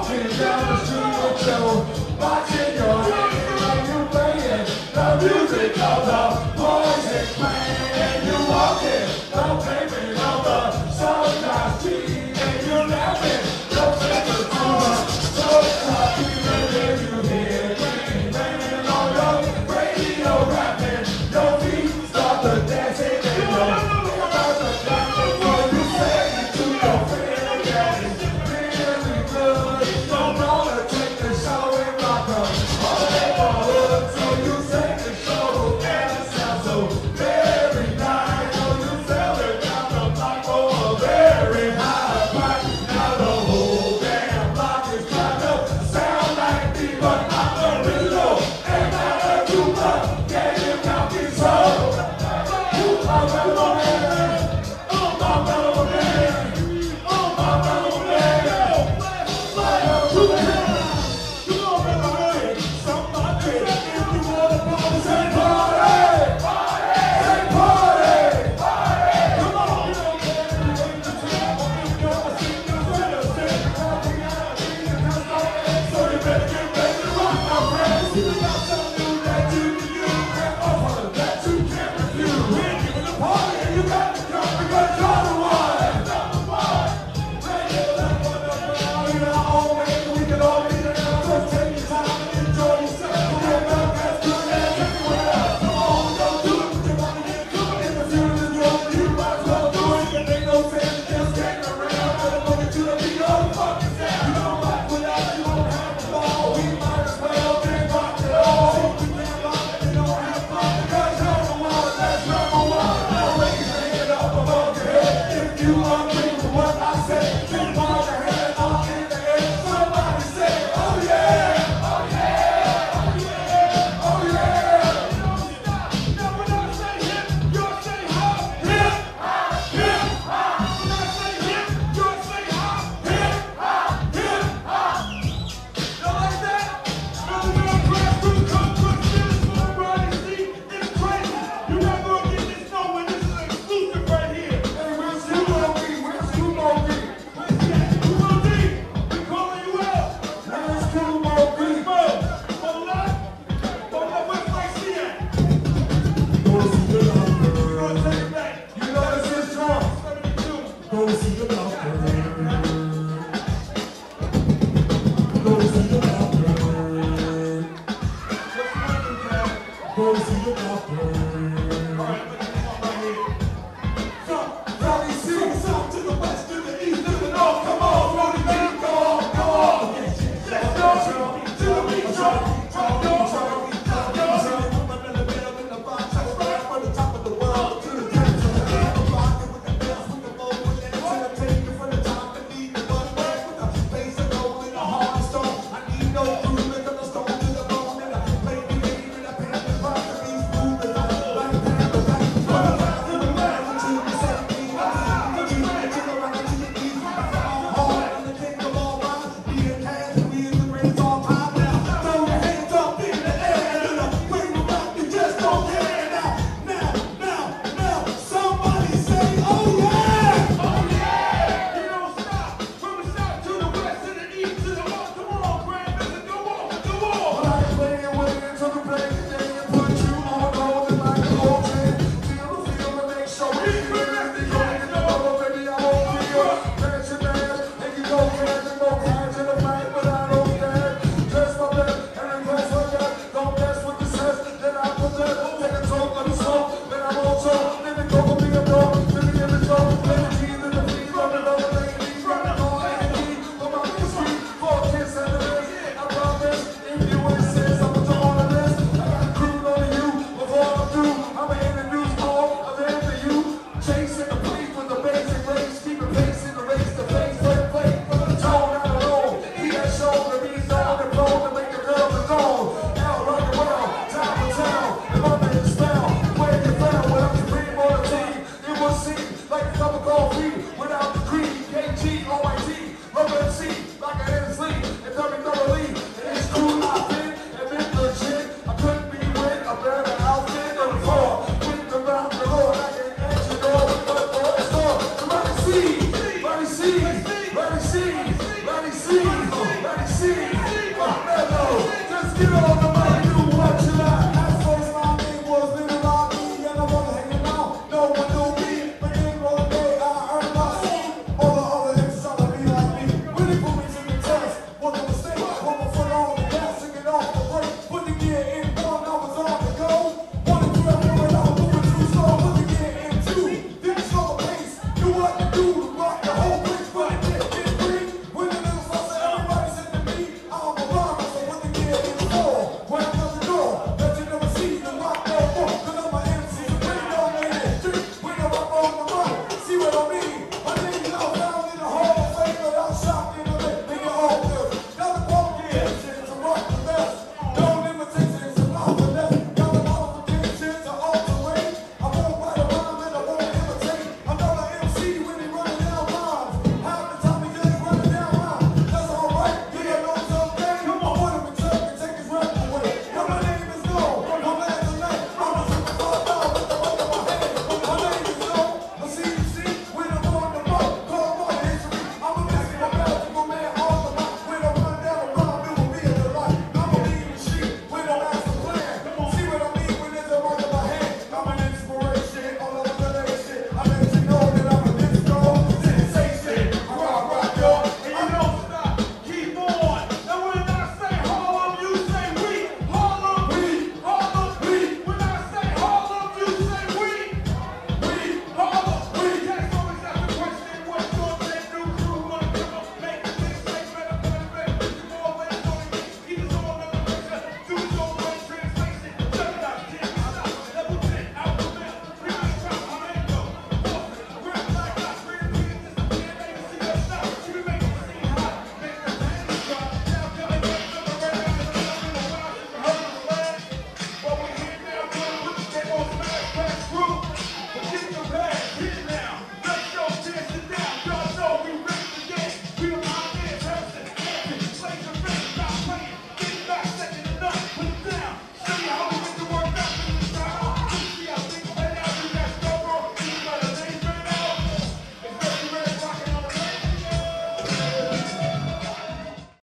Martin down to your show, watching your hand you playing. The music of the poison playing, and you walking, the pavement of the sunrise tea, and you laughing.